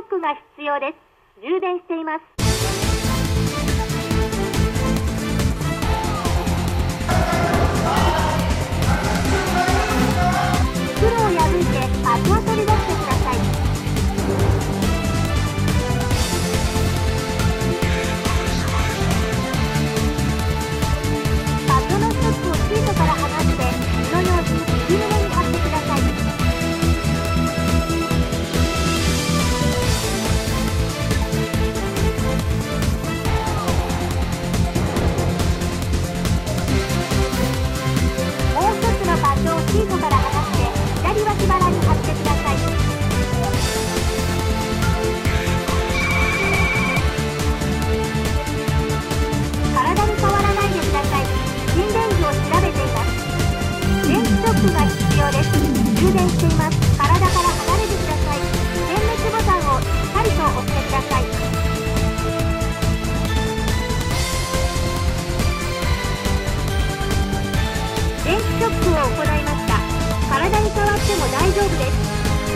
ョックが必要です。充電しています。です。充電しています体から離れてください。点滅ボタンをしっかりと押してください。電気ショックを行いました。体に触っても大丈夫です。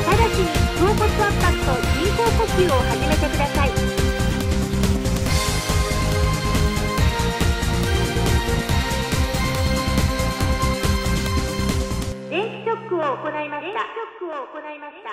ただし胸骨圧迫と人工呼吸を始めてください。ックを行いました。